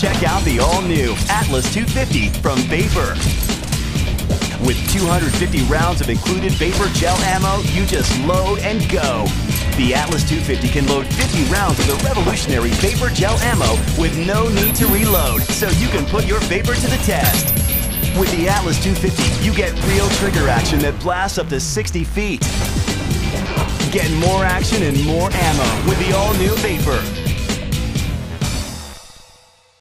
check out the all-new Atlas 250 from Vapor. With 250 rounds of included Vapor gel ammo, you just load and go. The Atlas 250 can load 50 rounds of the revolutionary Vapor gel ammo with no need to reload, so you can put your Vapor to the test. With the Atlas 250, you get real trigger action that blasts up to 60 feet. Get more action and more ammo with the all-new Vapor.